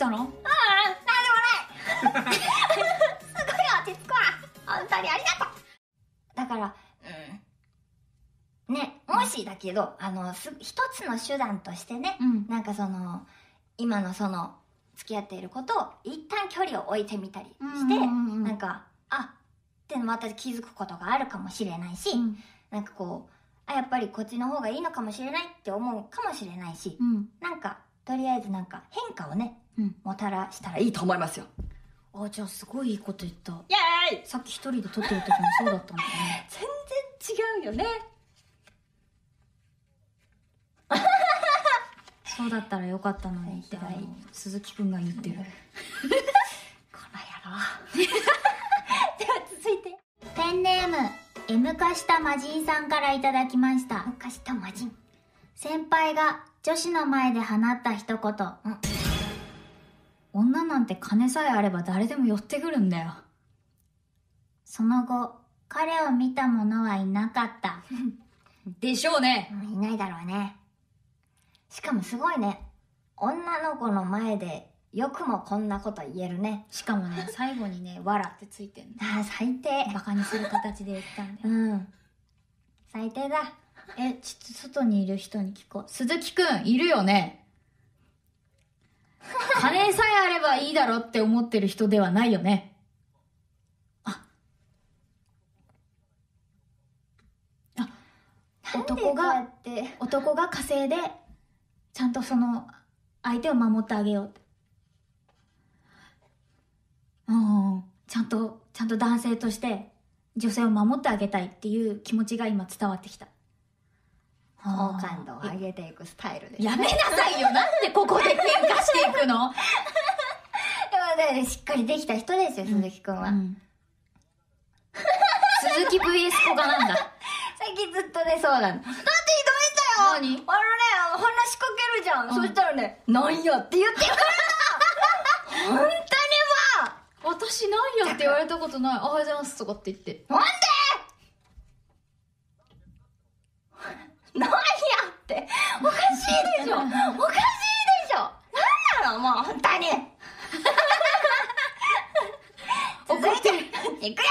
したの？うん、なんでもない。すごい落ち着くわ。本当にありがとう。だから、うん。ね、もしだけど、あの、す、一つの手段としてね、うんなんかその、今のその、付き合っていることを、一旦距離を置いてみたりして、なんか、あ、ってまた気づくことがあるかもしれないし、うんなんかこう、あ、やっぱりこっちの方がいいのかもしれないって思うかもしれないし、うんなんか、とりあえずなんか変化をね、うんもたらしたらいいと思いますよ。あじゃあすごいいいこと言ったイエーイさっき一人で撮ってる時もそうだったんだね全然違うよね。そうだったらよかったのにってはい鈴木くんが言ってる この野郎。では続いて。ペンネーム M 化した魔人さんからいただきました昔と魔人。先輩が女子の前で放った一言女なんて金さえあれば誰でも寄ってくるんだよその後彼を見た者はいなかった でしょうねうんいないだろうね。しかもすごいね。女の子の前でよくもこんなこと言えるね。しかもね最後にね「わら」ってついてんのああ、最低。バカにする形で言ったんだようん。最低だ。えちょっと外にいる人に聞こう鈴木くんいるよね 金さえあればいいだろって思ってる人ではないよね。あ。あ。男が。男が稼いでちゃんとその相手を守ってあげようって。うんうん。ちゃんとちゃんと男性として女性を守ってあげたいっていう気持ちが今伝わってきた。好感度を上げていくスタイルです。やめなさいよ。なんでここで喧嘩していくの、しっかりできた人ですよ、鈴木くんは。うん。鈴木 VS 古賀なんだ？最近ずっとね、そうなの。だってひどいんだよ。何？あのね、話しかけるじゃん。うん。そしたらね、なんやって言ってくるの。本当にも私ないよって言われたことない。あありがとうございますとかって言って。うなんで？なんやって。おかしいでしょ。おかしいでしょ。なんなのもう本当に続いていくよ。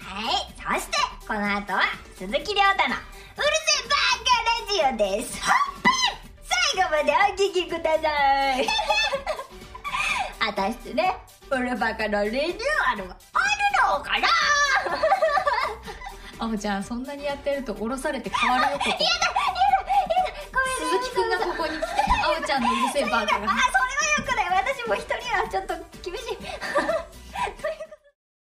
はい、そしてこの後は鈴木亮太のうるせえバーカラジオです。本編最後までお聞きください。果たしてねウルバカのリニューアルはあるのかな？あおちゃんそんなにやってると降ろされて変わるよここ やだやだやだごめん鈴木くんがここに来てあおちゃんのうるせえバーカが。あそれはよくない。私も一人はちょっと